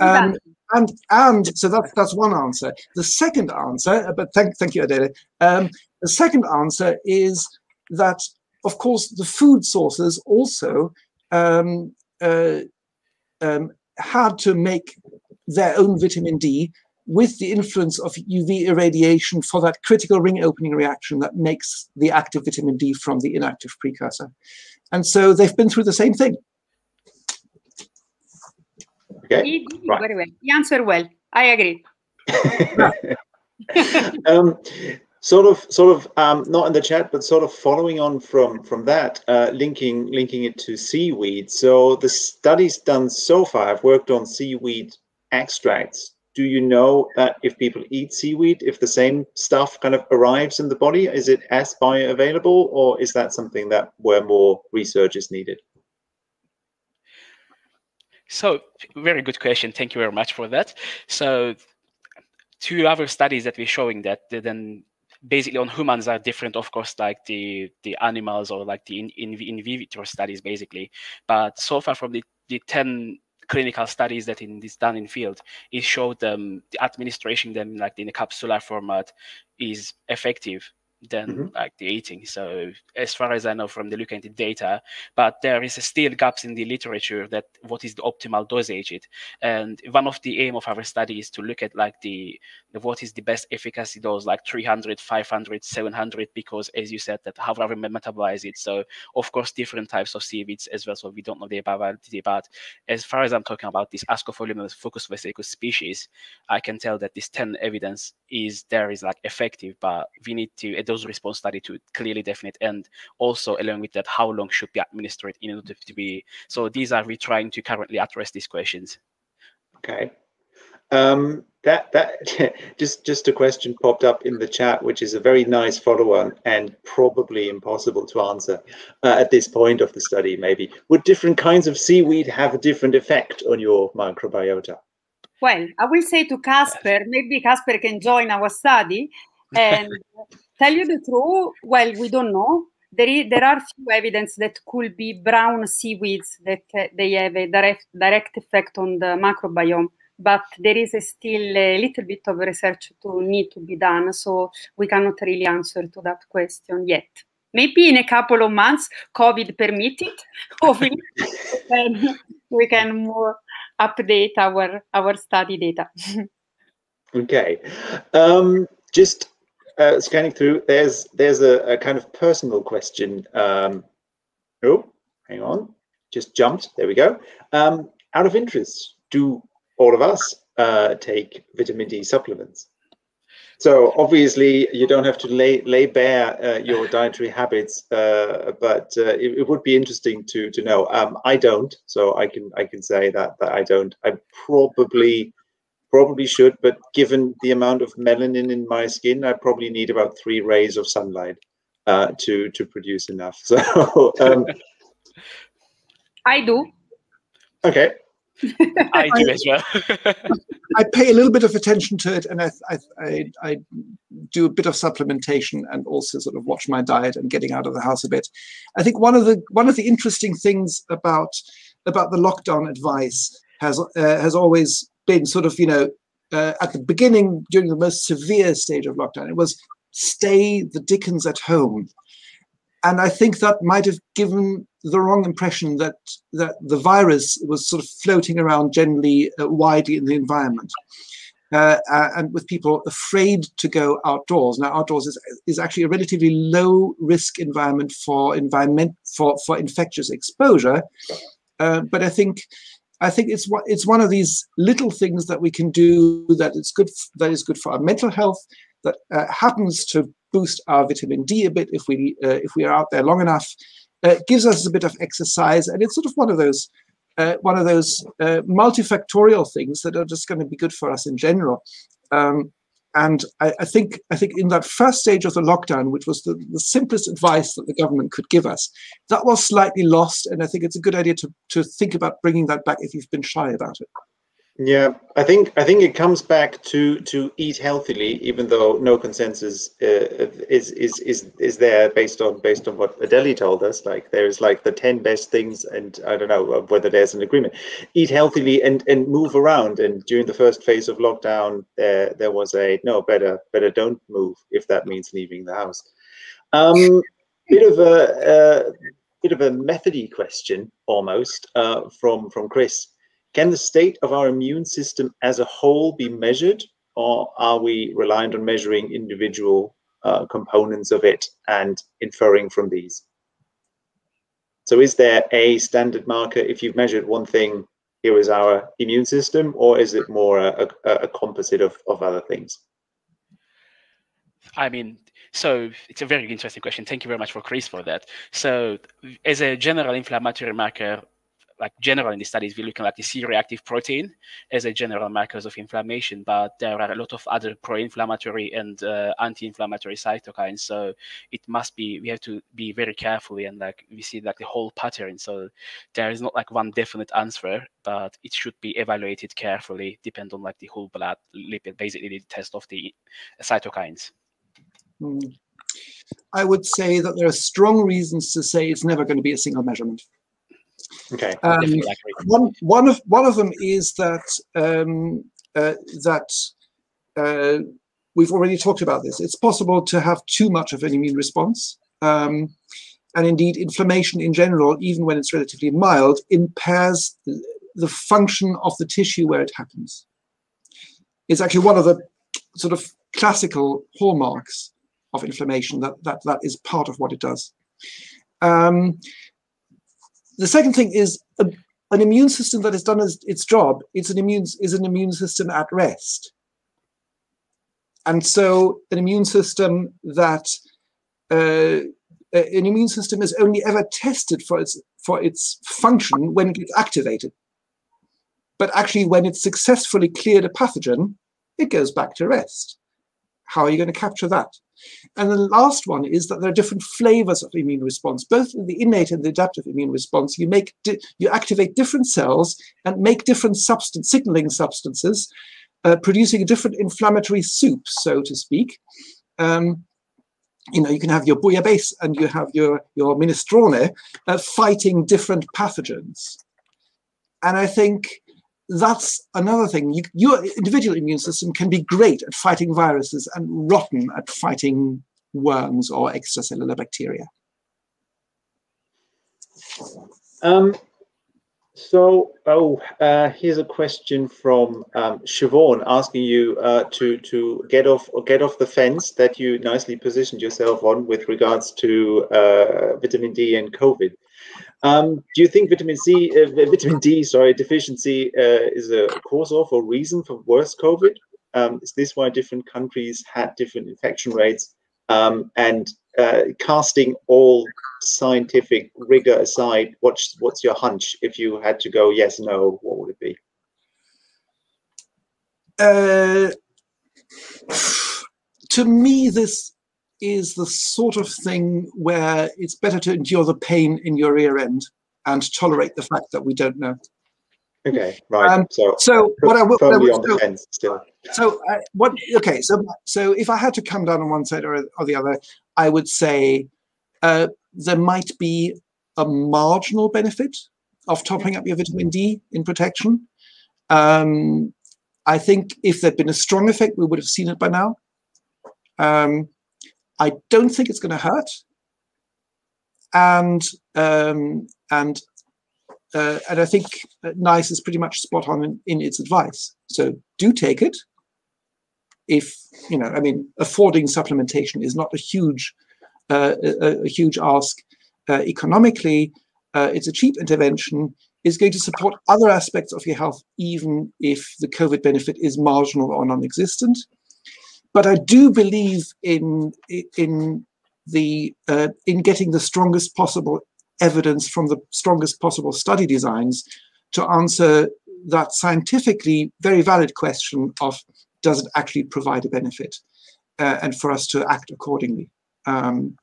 E: Um, and and so that's that's one answer. The second answer, uh, but thank thank you, Adele. Um, the second answer is that of course the food sources also um, uh, um, had to make their own vitamin D with the influence of UV irradiation for that critical ring opening reaction that makes the active vitamin D from the inactive precursor. And so they've been through the same thing.
D: Okay.
F: He did it
D: right.
F: very well. He answered well. I agree. [LAUGHS]
D: um, sort of, sort of, um, not in the chat, but sort of following on from from that, uh, linking linking it to seaweed. So the studies done so far I've worked on seaweed extracts. Do you know that if people eat seaweed, if the same stuff kind of arrives in the body, is it as bioavailable, or is that something that where more research is needed?
G: So, very good question. Thank you very much for that. So, two other studies that we're showing that then basically on humans are different, of course, like the the animals or like the in, in, in vitro studies, basically. But so far, from the, the 10 clinical studies that in this done in field, it showed them the administration them like in a capsular format is effective than
D: Mhm.
G: like the eating. So as far as I know from the looking at the data, but there is still gaps in the literature that what is the optimal dosage it. And one of the aim of our study is to look at like the, the what is the best efficacy dose, like 300, 500, 700, because as you said that how we metabolize it. So of course different types of seaweeds as well. So we don't know the bioavailability, but as far as I'm talking about this Ascophyllum focus vesicus species, I can tell that this 10 evidence is there is like effective, but we need to a dose response study to clearly definite and also along with that how long should be administered in order to be so these are we trying to currently address these questions.
D: Okay. Um, that that [LAUGHS] just just a question popped up in the chat, which is a very nice follow-on and probably impossible to answer uh, at this point of the study. Maybe would different kinds of seaweed have a different effect on your microbiota?
F: Well, I will say to Casper, maybe Casper can join our study and [LAUGHS] tell you the truth. Well, we don't know. There, is, there are few evidence that could be brown seaweeds that uh, they have a direct, direct effect on the microbiome, but there is a still a little bit of research to need to be done, so we cannot really answer to that question yet. Maybe in a couple of months, COVID permitted, [LAUGHS] hopefully, then we can more update our our study data. [LAUGHS]
D: Okay. Um, just uh, scanning through, there's there's a, a kind of personal question. Um, oh, hang on, just jumped. There we go. Um, out of interest, do all of us uh, take vitamin D supplements? So obviously, you don't have to lay lay bare uh, your [LAUGHS] dietary habits, uh, but uh, it, it would be interesting to to know. Um, I don't, so I can I can say that that I don't. I probably probably should, but given the amount of melanin in my skin, I probably need about three rays of sunlight uh, to to produce enough. [LAUGHS] So um,
F: I do.
D: okay,
G: I do as well. [LAUGHS]
E: I pay a little bit of attention to it, and I, I, I, I do a bit of supplementation and also sort of watch my diet and getting out of the house a bit. I think one of the one of the interesting things about about the lockdown advice has uh, has always been sort of you know uh, at the beginning during the most severe stage of lockdown it was stay the dickens at home. And i think that might have given the wrong impression that that the virus was sort of floating around generally uh, widely in the environment. Uh, uh, and with people afraid to go outdoors. Now outdoors is, is actually a relatively low risk environment for environment for for infectious exposure. Uh, but i think I think it's it's one of these little things that we can do that is good that is good for our mental health that uh, happens to boost our vitamin D a bit if we uh, if we are out there long enough. Uh, gives us a bit of exercise, and it's sort of one of those uh, one of those uh, multifactorial things that are just going to be good for us in general. Um, and I, I, think I think in that first stage of the lockdown, which was the, the simplest advice that the government could give us, that was slightly lost. And I think it's a good idea to to think about bringing that back if you've been shy about it.
D: Yeah, I think I think it comes back to to eat healthily, even though no consensus uh, is is is is there based on based on what Adele told us. Like there's like the ten best things, and I don't know whether there's an agreement. Eat healthily and and move around. And during the first phase of lockdown, there there was a no better better don't move if that means leaving the house. Um, bit of a, a bit of a methody question almost uh, from from Chris can the state of our immune system as a whole be measured, or are we reliant on measuring individual uh, components of it and inferring from these? So is there a standard marker? If you've measured one thing, here is our immune system, or is it more a, a, a composite of, of other things?
G: I mean, so it's a very interesting question. Thank you very much for Chris for that. So as a general inflammatory marker, like general in the studies, we're looking at the C-reactive protein as a general markers of inflammation, but there are a lot of other pro-inflammatory and uh, anti-inflammatory cytokines. So it must be we have to be very carefully and like we see like the whole pattern. So there is not like one definite answer, but it should be evaluated carefully, depend on like the whole blood lipid, basically the test of the cytokines.
E: Hmm. I would say that there are strong reasons to say it's never going to be a single measurement.
D: Okay.
E: Um, one one of one of them is that um, uh, that uh, we've already talked about this. It's possible to have too much of an immune response, um, and indeed, inflammation in general, even when it's relatively mild, impairs the function of the tissue where it happens. It's actually one of the sort of classical hallmarks of inflammation that that that is part of what it does. Um, the second thing is a, an immune system that has done its job. It's an immune is an immune system at rest, and so an immune system that uh, an immune system is only ever tested for its for its function when it gets activated. But actually, when it's successfully cleared a pathogen, it goes back to rest. How are you going to capture that? And the last one is that there are different flavors of immune response, both in the innate and the adaptive immune response. You make you activate different cells and make different substance signaling substances, uh, producing a different inflammatory soup, so to speak. Um, you know, you can have your bouillabaisse and you have your your minestrone uh, fighting different pathogens. And I think that's another thing. You, your individual immune system can be great at fighting viruses and rotten at fighting worms or extracellular bacteria.
D: Um, so, oh, uh, here's a question from um, Siobhan asking you uh, to to get off or get off the fence that you nicely positioned yourself on with regards to uh, vitamin D and COVID. Um, do you think vitamin C, uh, vitamin D, sorry, deficiency uh, is a cause of or reason for worse COVID? Um, is this why different countries had different infection rates? Um, and uh, casting all scientific rigor aside, what's what's your hunch? If you had to go yes, no, what would it be?
E: Uh, [SIGHS] to me, this is the sort of thing where it's better to endure the pain in your ear end and tolerate the fact that we don't know.
D: Okay, right. Um, so,
E: so what I will
D: firmly
E: on
D: the fence still.
E: So uh, what? Okay, so so if I had to come down on one side or, or the other, I would say uh, there might be a marginal benefit of topping up your vitamin D in protection. Um, I think if there'd been a strong effect, we would have seen it by now. Um, I don't think it's going to hurt. And um, and uh, and I think NICE is pretty much spot on in, in, its advice. So do take it. If you know, I mean, affording supplementation is not a huge uh, a, a, huge ask uh, economically. Uh, it's a cheap intervention. Is going to support other aspects of your health, even if the COVID benefit is marginal or non-existent. But I do believe in in the uh, in getting the strongest possible evidence from the strongest possible study designs to answer that scientifically very valid question of does it actually provide a benefit uh, and for us to act accordingly. Um,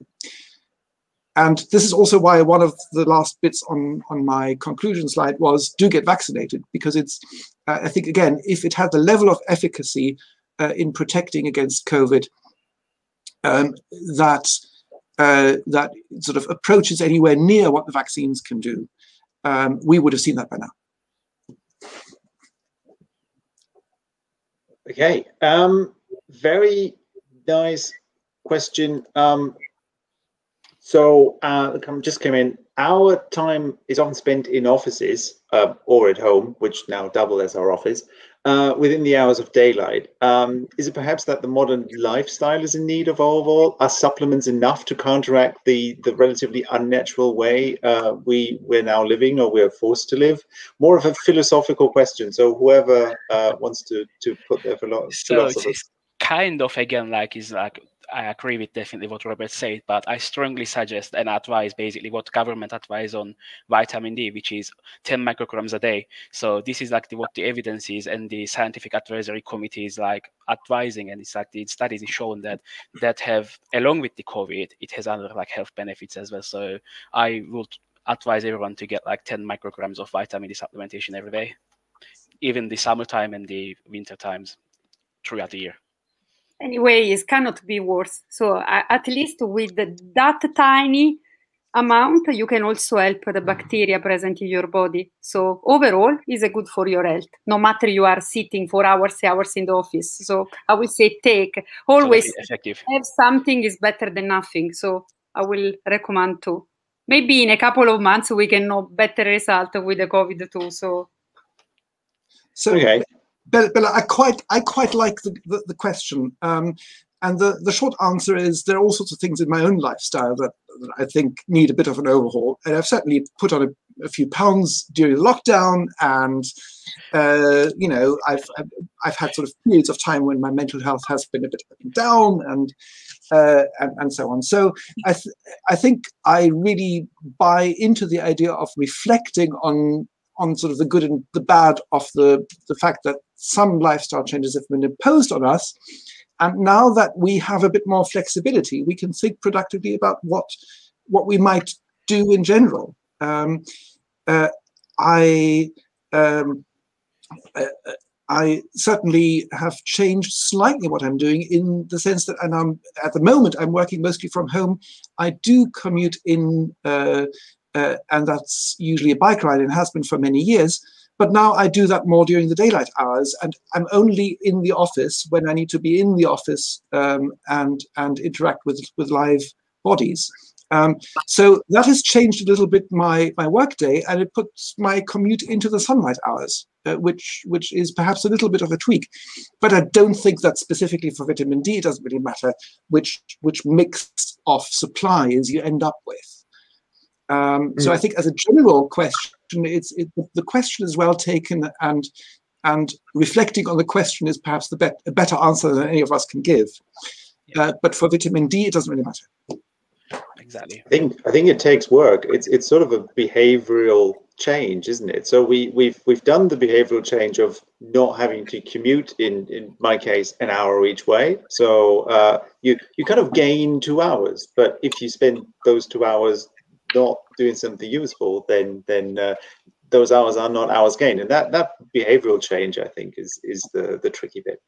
E: and this is also why one of the last bits on, on my conclusion slide was do get vaccinated because it's, uh, I think, again, if it had the level of efficacy uh, in protecting against COVID um, that uh, that sort of approaches anywhere near what the vaccines can do, um, we would have seen that by now.
D: Okay, um, very nice question. Um, so uh, just came in our time is often spent in offices uh, or at home, which now double as our office, uh, within the hours of daylight. Um, is it perhaps that the modern lifestyle is in need of overall? Are supplements enough to counteract the the relatively unnatural way uh, we we're now living or we're forced to live? More of a philosophical question. So whoever uh, wants to to put their philo-
G: so it's kind of again like is like I agree with definitely what Robert said, but I strongly suggest and advise basically what government advise on vitamin D, which is 10 micrograms a day. So this is like the, what the evidence is, and the scientific advisory committee is like advising, and it's like the studies is shown that that have along with the COVID, it has other like health benefits as well. So I would advise everyone to get like 10 micrograms of vitamin D supplementation every day, even the summertime and the winter times throughout the year
F: anyway it cannot be worse. So uh, at least with that tiny amount you can also help the bacteria present in your body. So overall is a good for your health no matter you are sitting for hours hours in the office. So i will say take. Always
G: effective.
F: have something is better than nothing. So i will recommend to. Maybe in a couple of months we can know better result with the covid too so.
E: So okay but, but I quite I quite like the, the, the question. Um, and the, the short answer is there are all sorts of things in my own lifestyle that, that I think need a bit of an overhaul. And I've certainly put on a, a few pounds during the lockdown. And, uh, you know, I've, I've had sort of periods of time when my mental health has been a bit up and down and, uh, and, and so on. So I, th- I think I really buy into the idea of reflecting on on sort of the good and the bad of the, the fact that some lifestyle changes have been imposed on us. And now that we have a bit more flexibility, we can think productively about what what we might do in general. Um, uh, I um, uh, I certainly have changed slightly what I'm doing in the sense that, and I'm at the moment I'm working mostly from home. I do commute in uh, uh, and that's usually a bike ride and has been for many years. But now I do that more during the daylight hours, and I'm only in the office when I need to be in the office um, and and interact with with live bodies. Um, so that has changed a little bit my my workday, and it puts my commute into the sunlight hours, uh, which which is perhaps a little bit of a tweak. But I don't think that specifically for vitamin D. It doesn't really matter which which mix of supplies you end up with. Um, so I think, as a general question, it's it, the question is well taken, and and reflecting on the question is perhaps the bet, a better answer than any of us can give. Uh, but for vitamin D, it doesn't really matter.
G: Exactly.
D: I think I think it takes work. It's it's sort of a behavioral change, isn't it? So we we've we've done the behavioral change of not having to commute in in my case an hour each way. So uh, you you kind of gain two hours, but if you spend those two hours not doing something useful, then then uh, those hours are not hours gained, and that that behavioral change, I think, is is the the tricky bit.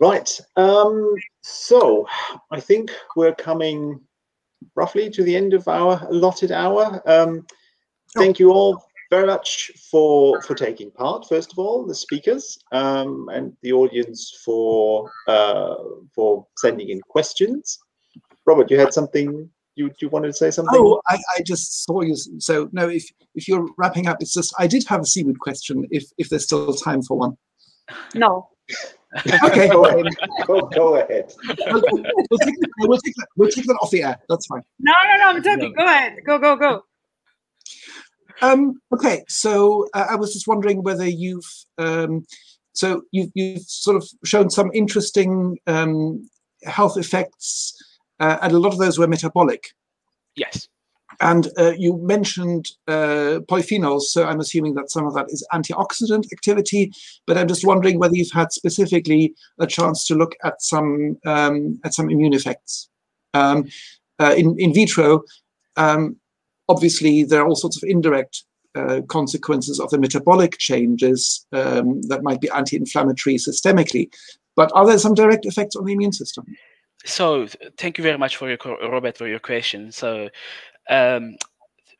D: Right. Um, so I think we're coming roughly to the end of our allotted hour. Um, thank you all very much for for taking part. First of all, the speakers um, and the audience for uh, for sending in questions. Robert, you had something you you wanted to say something?
E: Oh, I, I just saw you. So no, if if you're wrapping up, it's just I did have a seaweed question. If if there's still time for one.
F: No. [LAUGHS]
E: okay,
D: go ahead. Go, go ahead.
E: We'll, we'll, take that, we'll, take that, we'll take that off the air. That's fine.
F: No, no, no. I'm joking. No. Go ahead. Go, go, go.
E: Um, okay, so uh, I was just wondering whether you've um, so you've, you've sort of shown some interesting um, health effects uh, and a lot of those were metabolic.
G: Yes.
E: And uh, you mentioned uh, polyphenols, so I'm assuming that some of that is antioxidant activity. But I'm just wondering whether you've had specifically a chance to look at some um, at some immune effects um, uh, in in vitro. Um, obviously, there are all sorts of indirect uh, consequences of the metabolic changes um, that might be anti-inflammatory systemically. But are there some direct effects on the immune system?
G: So thank you very much for your Robert for your question. So um,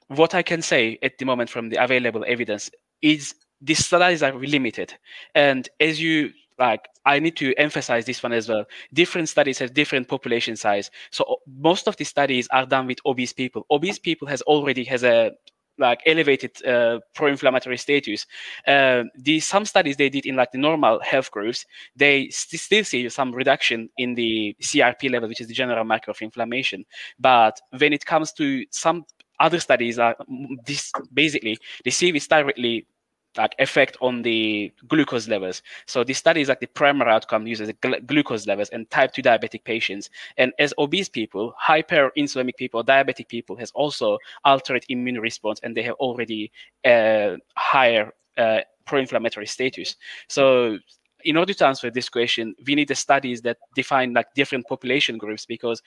G: what I can say at the moment from the available evidence is the studies are limited, and as you like I need to emphasize this one as well. Different studies have different population size. So most of the studies are done with obese people. Obese people has already has a like elevated uh, pro-inflammatory status. Uh, the some studies they did in like the normal health groups, they st still see some reduction in the CRP level, which is the general marker of inflammation. But when it comes to some other studies, are this basically they see this directly like effect on the glucose levels. So this study is like the primary outcome uses gl glucose levels and type 2 diabetic patients. And as obese people, hyperinsulinic people, diabetic people has also altered immune response and they have already uh, higher uh, pro-inflammatory status. So in order to answer this question, we need the studies that define like different population groups because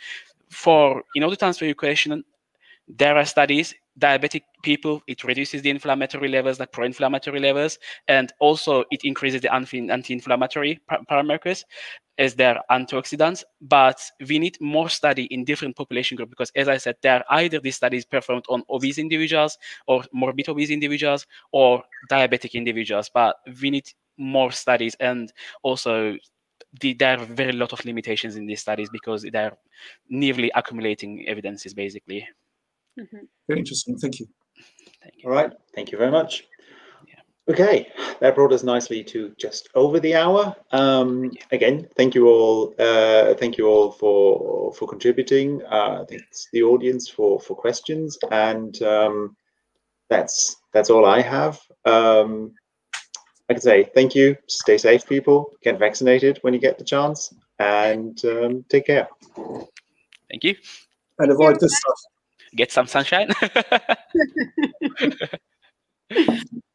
G: for in order to answer your question, there are studies diabetic people it reduces the inflammatory levels like pro-inflammatory levels and also it increases the anti-inflammatory parameters as their antioxidants but we need more study in different population groups because as i said there are either these studies performed on obese individuals or morbid obese individuals or diabetic individuals but we need more studies. And also the, there are very lot of limitations in these studies because they're nearly accumulating evidences basically
E: Mm -hmm. Very interesting. Thank you.
G: Thank
D: you. All right. Thank you very much. Okay, that brought us nicely to just over the hour. Um, again, thank you all. Uh, thank you all for for contributing. Uh, thanks the audience for for questions, and um, that's that's all I have. Um, I can say thank you. Stay safe, people. Get vaccinated when you get the chance, and um, take care.
G: Thank you.
E: And avoid this stuff
G: get some sunshine? [LAUGHS] [LAUGHS]